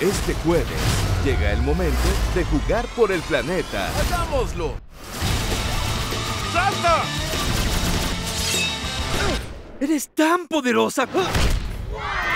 Este jueves llega el momento de jugar por el planeta. ¡Hagámoslo! ¡Salta! ¡Eres tan poderosa! ¡Ah!